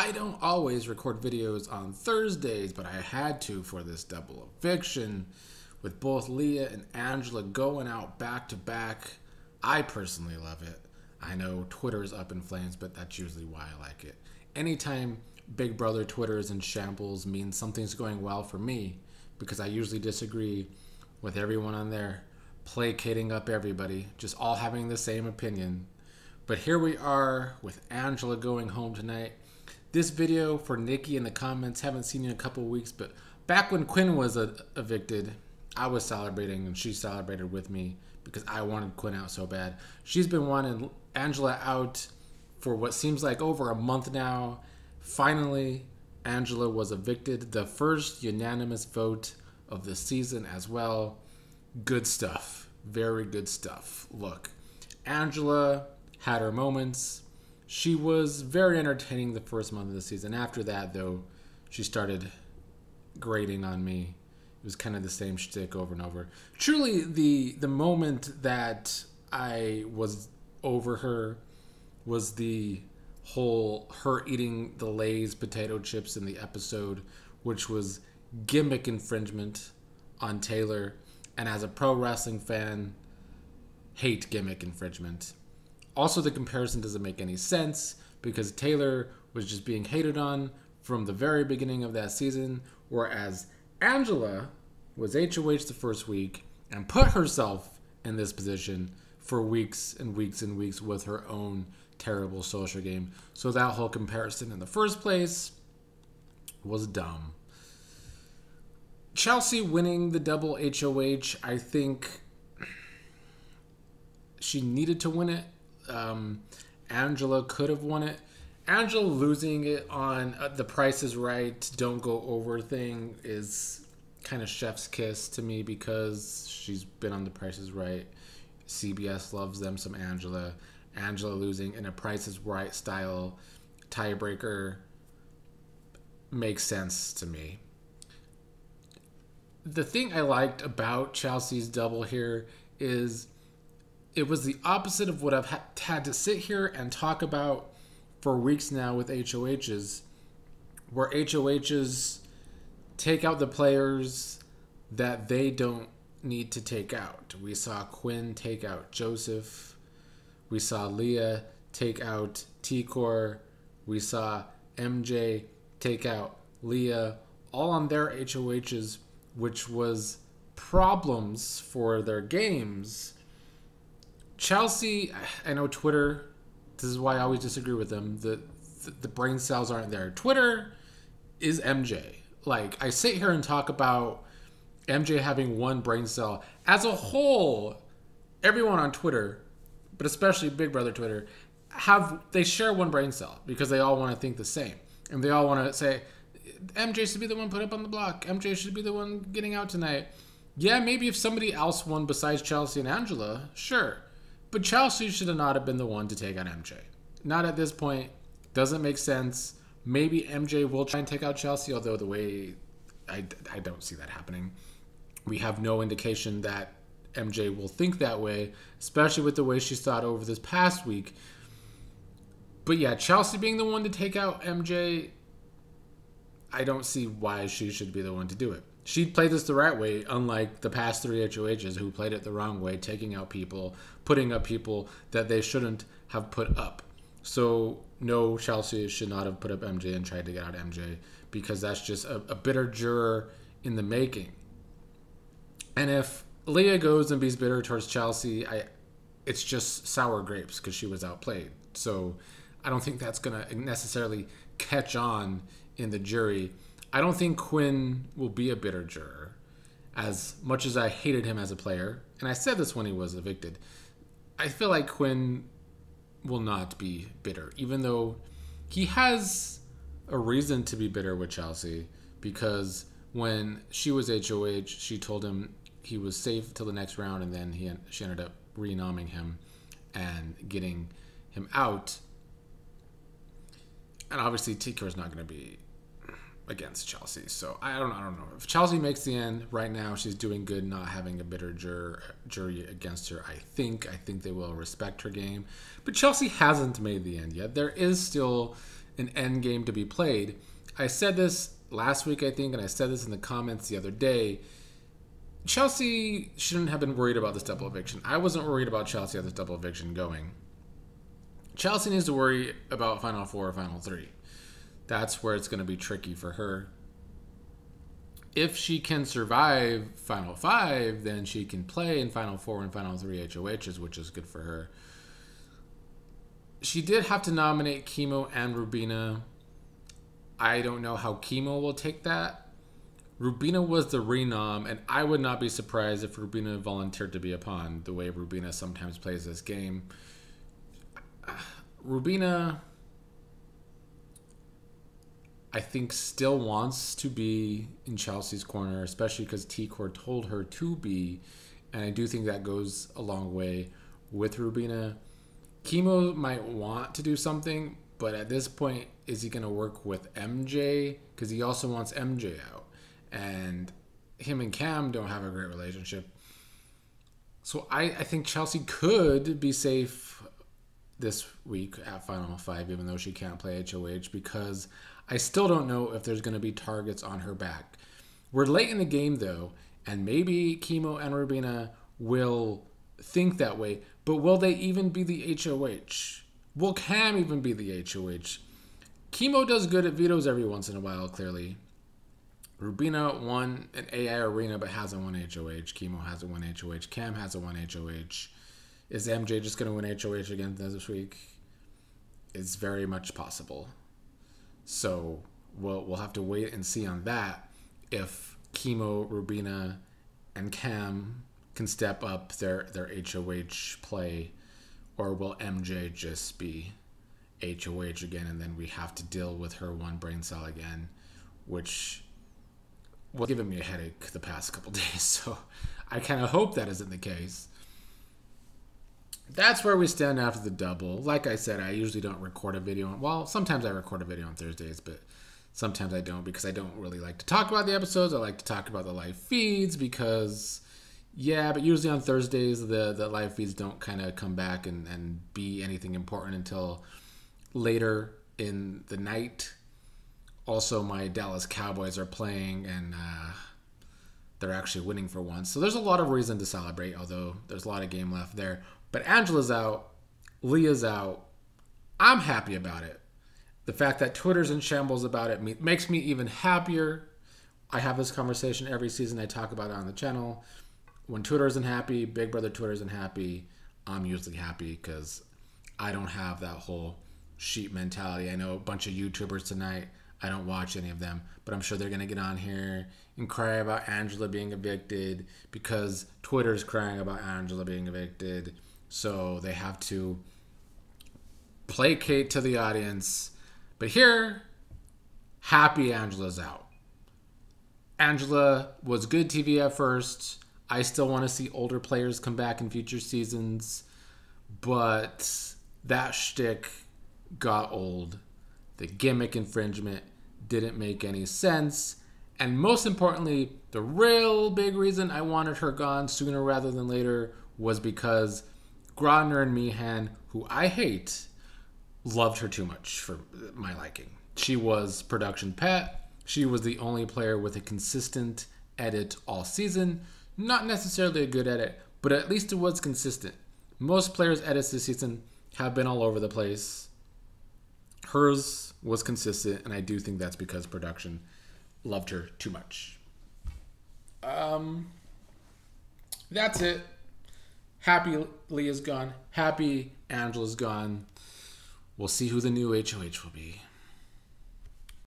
I don't always record videos on Thursdays, but I had to for this double eviction with both Leah and Angela going out back to back. I personally love it. I know Twitter's up in flames, but that's usually why I like it. Anytime Big Brother Twitter's in shambles means something's going well for me because I usually disagree with everyone on there, placating up everybody, just all having the same opinion. But here we are with Angela going home tonight. This video for Nikki in the comments, haven't seen you in a couple weeks, but back when Quinn was a- evicted, I was celebrating and she celebrated with me because I wanted Quinn out so bad. She's been wanting Angela out for what seems like over a month now. Finally, Angela was evicted, the first unanimous vote of the season as well. Good stuff. Very good stuff. Look, Angela had her moments. She was very entertaining the first month of the season. After that, though, she started grating on me. It was kind of the same shtick over and over. Truly, the the moment that I was over her was the whole her eating the Lay's potato chips in the episode, which was gimmick infringement on Taylor. And as a pro wrestling fan, hate gimmick infringement. Also, the comparison doesn't make any sense because Taylor was just being hated on from the very beginning of that season, whereas Angela was HOH the first week and put herself in this position for weeks and weeks and weeks with her own terrible social game. So that whole comparison in the first place was dumb. Chelsie winning the double HOH, I think she needed to win it. Um, Angela could have won it. Angela losing it on uh, the Price is Right, don't go over thing is kind of chef's kiss to me because she's been on the Price is Right. CBS loves them some Angela. Angela losing in a Price is Right style tiebreaker makes sense to me. The thing I liked about Chelsie's double here is it was the opposite of what I've ha- had to sit here and talk about for weeks now with HOHs, where HOHs take out the players that they don't need to take out. We saw Quinn take out Joseph. We saw Leah take out T'kor. We saw MJ take out Leah, all on their HOHs, which was problems for their games. Chelsie, I know Twitter. This is why I always disagree with them. The the, the brain cells aren't there. Twitter is MJ. Like I sit here and talk about MJ having one brain cell as a whole. Everyone on Twitter, but especially Big Brother Twitter, have they share one brain cell because they all want to think the same and they all want to say MJ should be the one put up on the block. MJ should be the one getting out tonight. Yeah, maybe if somebody else won besides Chelsie and Angela, sure. But Chelsie should have not have been the one to take out MJ. Not at this point. Doesn't make sense. Maybe MJ will try and take out Chelsie, although the way I, I don't see that happening. We have no indication that MJ will think that way, especially with the way she's thought over this past week. But yeah, Chelsie being the one to take out MJ, I don't see why she should be the one to do it. She played this the right way, unlike the past three HOHs who played it the wrong way, taking out people, putting up people that they shouldn't have put up. So, no, Chelsie should not have put up MJ and tried to get out MJ because that's just a, a bitter juror in the making. And if Leah goes and be bitter towards Chelsie, I, it's just sour grapes because she was outplayed. So, I don't think that's going to necessarily catch on in the jury. I don't think Quinn will be a bitter juror. As much as I hated him as a player, and I said this when he was evicted, I feel like Quinn will not be bitter, even though he has a reason to be bitter with Chelsie because when she was HOH, she told him he was safe till the next round, and then he she ended up renomming him and getting him out. And obviously, T'kor is not going to be against Chelsie. So I don't I don't know if Chelsie makes the end right now. She's doing good, not having a bitter jur- jury against her. I think I think they will respect her game, but Chelsie hasn't made the end yet. There is still an end game to be played. I said this last week, I think, and I said this in the comments the other day. Chelsie shouldn't have been worried about this double eviction. I wasn't worried about Chelsie at this double eviction going. Chelsie needs to worry about Final Four or Final Three. That's where it's going to be tricky for her. If she can survive Final Five, then she can play in Final Four and Final Three HOHs, which is good for her. She did have to nominate Kimo and Rubina. I don't know how Kimo will take that. Rubina was the renom, and I would not be surprised if Rubina volunteered to be a pawn, the way Rubina sometimes plays this game. Rubina, I think, still wants to be in Chelsie's corner, especially because T'kor told her to be, and I do think that goes a long way with Rubina. Kimo might want to do something, but at this point, is he going to work with MJ? Because he also wants MJ out and him and Cam don't have a great relationship. So I, I think Chelsie could be safe this week at Final Five, even though she can't play HOH, because I still don't know if there's going to be targets on her back. We're late in the game, though, and maybe Kimo and Rubina will think that way, but will they even be the HOH? Will Cam even be the HOH? Kimo does good at vetoes every once in a while, clearly. Rubina won an AI arena but hasn't won HOH. Kimo hasn't won HOH. Cam hasn't won HOH. Is MJ just going to win HOH again this week? It's very much possible. So we'll, we'll have to wait and see on that if Kimo, Rubina, and Cam can step up their, their HOH play, or will MJ just be HOH again and then we have to deal with her one brain cell again, which was giving me a headache the past couple days, so I kind of hope that isn't the case. That's where we stand after the double. Like I said, I usually don't record a video. On, well, sometimes I record a video on Thursdays, but sometimes I don't because I don't really like to talk about the episodes. I like to talk about the live feeds because, yeah, but usually on Thursdays, the, the live feeds don't kind of come back and, and be anything important until later in the night also my Dallas Cowboys are playing and uh, they're actually winning for once. So there's a lot of reason to celebrate, although there's a lot of game left there. But Angela's out, Leah's out. I'm happy about it. The fact that Twitter's in shambles about it makes me even happier. I have this conversation every season. I talk about it on the channel. When Twitter isn't happy, Big Brother Twitter isn't happy, I'm usually happy because I don't have that whole sheep mentality. I know a bunch of YouTubers tonight I don't watch any of them, but I'm sure they're going to get on here and cry about Angela being evicted because Twitter's crying about Angela being evicted. So they have to placate to the audience. But here, happy Angela's out. Angela was good TV at first. I still want to see older players come back in future seasons, but that shtick got old. The gimmick infringement didn't make any sense. And most importantly, the real big reason I wanted her gone sooner rather than later was because Grodner and Meehan, who I hate, loved her too much for my liking. She was production pet. She was the only player with a consistent edit all season. Not necessarily a good edit, but at least it was consistent. Most players' edits this season have been all over the place. Hers was consistent, and I do think that's because production loved her too much. Um, that's it. Happy Leah's gone. Happy Angela's gone. We'll see who the new HOH will be.